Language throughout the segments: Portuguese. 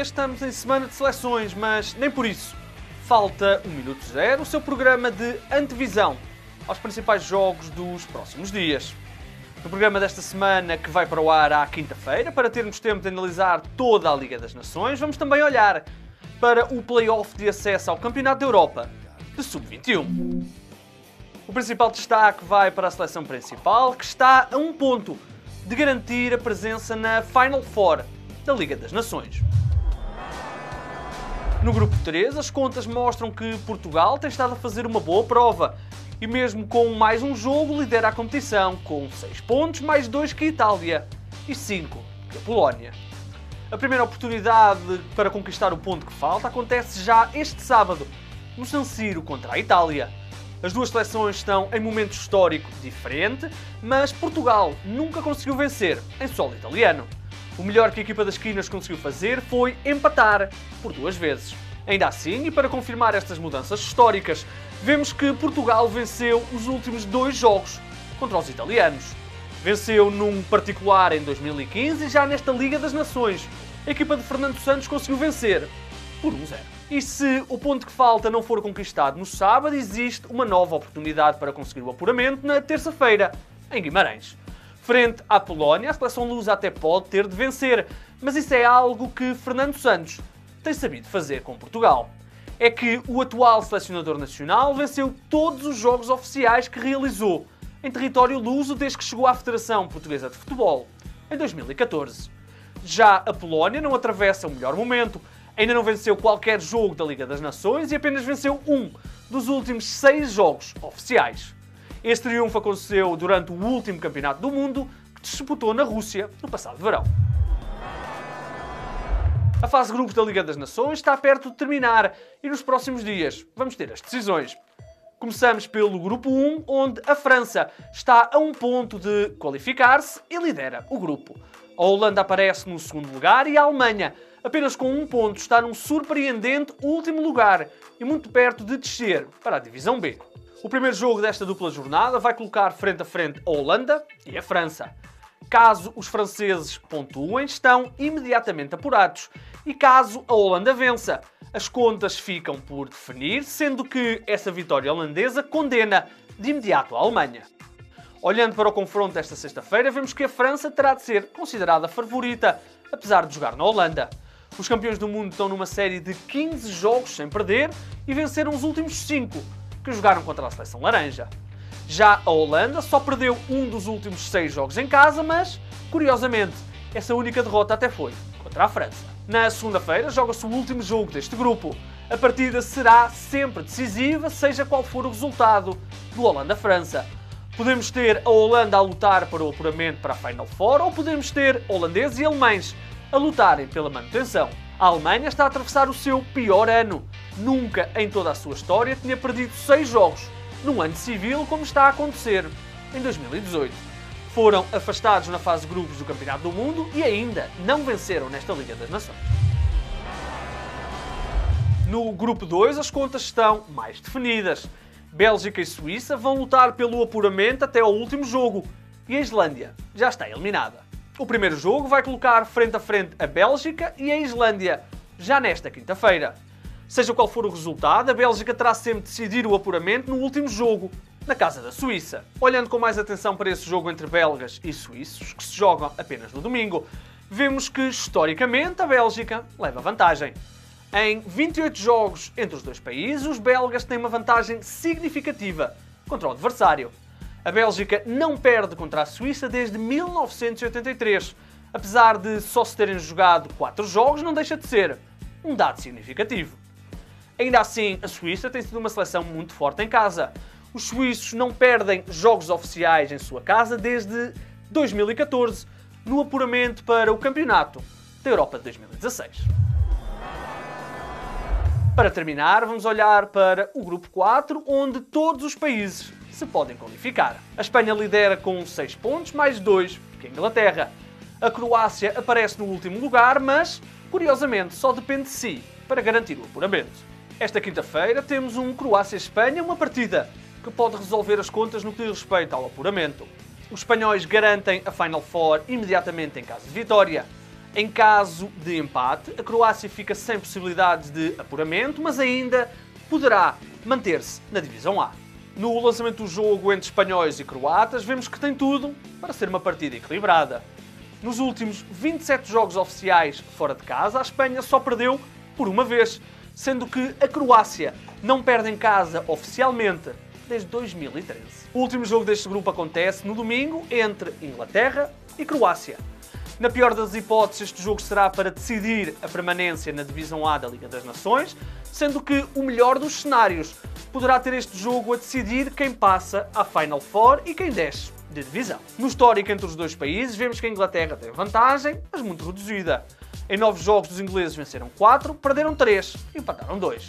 dia estamos em semana de seleções, mas nem por isso. Falta o Minuto Zero, o seu programa de antevisão aos principais jogos dos próximos dias. No programa desta semana, que vai para o ar à quinta-feira, para termos tempo de analisar toda a Liga das Nações, vamos também olhar para o play-off de acesso ao Campeonato da Europa de Sub-21. O principal destaque vai para a seleção principal, que está a um ponto de garantir a presença na Final Four da Liga das Nações. No grupo 3, as contas mostram que Portugal tem estado a fazer uma boa prova e, mesmo com mais um jogo, lidera a competição com 6 pontos, mais 2 que a Itália e 5 que a Polónia. A primeira oportunidade para conquistar o ponto que falta acontece já este sábado, no San Siro contra a Itália. As duas seleções estão em momento histórico diferente, mas Portugal nunca conseguiu vencer em solo italiano. O melhor que a equipa das esquinas conseguiu fazer foi empatar por duas vezes. Ainda assim, e para confirmar estas mudanças históricas, vemos que Portugal venceu os últimos dois jogos contra os italianos. Venceu num particular em 2015 e já nesta Liga das Nações. A equipa de Fernando Santos conseguiu vencer por 1-0. E se o ponto que falta não for conquistado no sábado, existe uma nova oportunidade para conseguir o apuramento na terça-feira, em Guimarães. Frente à Polónia, a seleção lusa até pode ter de vencer, mas isso é algo que Fernando Santos tem sabido fazer com Portugal. É que o atual selecionador nacional venceu todos os jogos oficiais que realizou em território luso desde que chegou à Federação Portuguesa de Futebol, em 2014. Já a Polónia não atravessa o melhor momento, ainda não venceu qualquer jogo da Liga das Nações e apenas venceu um dos últimos seis jogos oficiais. Este triunfo aconteceu durante o último Campeonato do Mundo, que disputou na Rússia no passado verão. A fase de grupos da Liga das Nações está perto de terminar e nos próximos dias vamos ter as decisões. Começamos pelo grupo 1, onde a França está a um ponto de qualificar-se e lidera o grupo. A Holanda aparece no segundo lugar e a Alemanha, apenas com um ponto, está num surpreendente último lugar e muito perto de descer para a divisão B. O primeiro jogo desta dupla jornada vai colocar frente a frente a Holanda e a França. Caso os franceses pontuem, estão imediatamente apurados. E caso a Holanda vença, as contas ficam por definir, sendo que essa vitória holandesa condena de imediato a Alemanha. Olhando para o confronto desta sexta-feira, vemos que a França terá de ser considerada favorita, apesar de jogar na Holanda. Os campeões do mundo estão numa série de 15 jogos sem perder e venceram os últimos 5 que jogaram contra a seleção laranja. Já a Holanda só perdeu um dos últimos seis jogos em casa, mas, curiosamente, essa única derrota até foi contra a França. Na segunda-feira joga-se o último jogo deste grupo. A partida será sempre decisiva, seja qual for o resultado do Holanda-França. Podemos ter a Holanda a lutar para o apuramento para a Final Four ou podemos ter holandeses e alemães a lutarem pela manutenção. A Alemanha está a atravessar o seu pior ano. Nunca em toda a sua história tinha perdido seis jogos num ano civil, como está a acontecer em 2018. Foram afastados na fase de grupos do Campeonato do Mundo e ainda não venceram nesta Liga das Nações. No grupo 2, as contas estão mais definidas. Bélgica e Suíça vão lutar pelo apuramento até ao último jogo e a Islândia já está eliminada. O primeiro jogo vai colocar frente a frente a Bélgica e a Islândia já nesta quinta-feira. Seja qual for o resultado, a Bélgica terá sempre de decidir o apuramento no último jogo, na casa da Suíça. Olhando com mais atenção para esse jogo entre belgas e suíços, que se jogam apenas no domingo, vemos que, historicamente, a Bélgica leva vantagem. Em 28 jogos entre os dois países, os belgas têm uma vantagem significativa contra o adversário. A Bélgica não perde contra a Suíça desde 1983. Apesar de só se terem jogado 4 jogos, não deixa de ser um dado significativo. Ainda assim, a Suíça tem sido uma seleção muito forte em casa. Os suíços não perdem jogos oficiais em sua casa desde 2014, no apuramento para o Campeonato da Europa de 2016. Para terminar, vamos olhar para o grupo 4, onde todos os países se podem qualificar. A Espanha lidera com 6 pontos, mais 2 que a Inglaterra. A Croácia aparece no último lugar, mas, curiosamente, só depende de si para garantir o apuramento. Esta quinta-feira temos um Croácia-Espanha, uma partida que pode resolver as contas no que diz respeito ao apuramento. Os espanhóis garantem a Final Four imediatamente em caso de vitória. Em caso de empate, a Croácia fica sem possibilidades de apuramento, mas ainda poderá manter-se na Divisão A. No lançamento do jogo entre espanhóis e croatas, vemos que tem tudo para ser uma partida equilibrada. Nos últimos 27 jogos oficiais fora de casa, a Espanha só perdeu por uma vez, sendo que a Croácia não perde em casa oficialmente desde 2013. O último jogo deste grupo acontece no domingo entre Inglaterra e Croácia. Na pior das hipóteses, este jogo será para decidir a permanência na Divisão A da Liga das Nações, sendo que o melhor dos cenários poderá ter este jogo a decidir quem passa à Final Four e quem desce de divisão. No histórico entre os dois países, vemos que a Inglaterra tem vantagem, mas muito reduzida. Em nove jogos, os ingleses venceram 4, perderam 3 e empataram 2.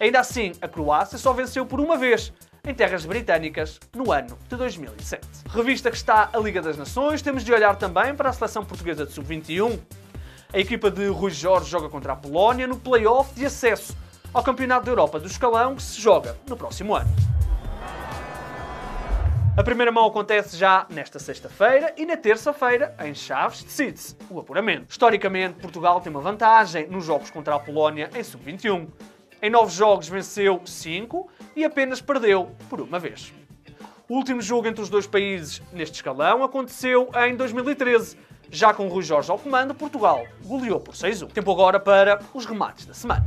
Ainda assim, a Croácia só venceu por uma vez, em terras britânicas no ano de 2007. Revista que está a Liga das Nações, temos de olhar também para a seleção portuguesa de sub-21. A equipa de Rui Jorge joga contra a Polónia no play-off de acesso ao Campeonato da Europa do Escalão que se joga no próximo ano. A primeira mão acontece já nesta sexta-feira e na terça-feira, em Chaves, decide-se o apuramento. Historicamente, Portugal tem uma vantagem nos jogos contra a Polónia em sub-21. Em nove jogos venceu cinco e apenas perdeu por uma vez. O último jogo entre os dois países neste escalão aconteceu em 2013. Já com Rui Jorge ao comando, Portugal goleou por 6-1. Tempo agora para os remates da semana.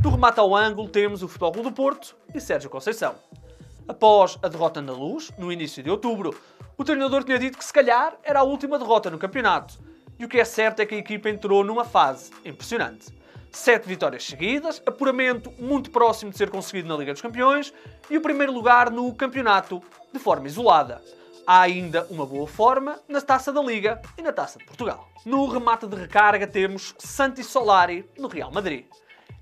Do remate ao ângulo temos o Futebol Clube do Porto e Sérgio Conceição. Após a derrota na Luz, no início de outubro, o treinador tinha dito que se calhar era a última derrota no campeonato. E o que é certo é que a equipa entrou numa fase impressionante sete vitórias seguidas, apuramento muito próximo de ser conseguido na Liga dos Campeões e o primeiro lugar no campeonato de forma isolada. Há ainda uma boa forma na Taça da Liga e na Taça de Portugal. No remate de recarga temos Santi Solari no Real Madrid.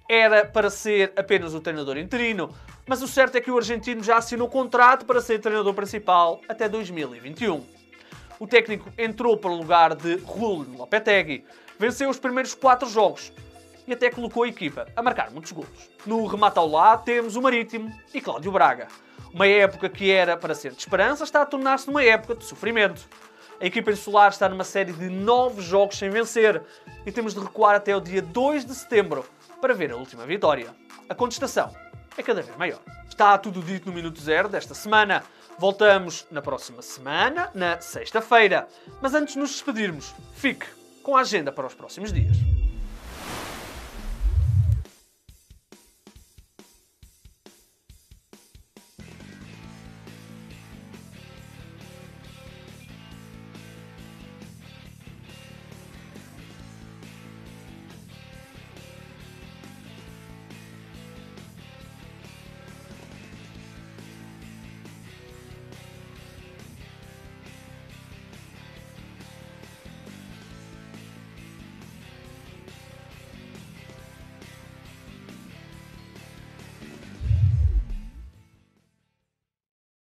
Era para ser apenas o treinador interino, mas o certo é que o argentino já assinou contrato para ser treinador principal até 2021. O técnico entrou para o lugar de Raul Lopetegui, venceu os primeiros quatro jogos, e até colocou a equipa a marcar muitos golos. No remate ao lado temos o Marítimo e Cláudio Braga. Uma época que era para ser de esperança está a tornar-se numa época de sofrimento. A equipa insular está numa série de nove jogos sem vencer e temos de recuar até o dia 2 de setembro para ver a última vitória. A contestação é cada vez maior. Está tudo dito no Minuto Zero desta semana. Voltamos na próxima semana, na sexta-feira. Mas antes de nos despedirmos, fique com a agenda para os próximos dias.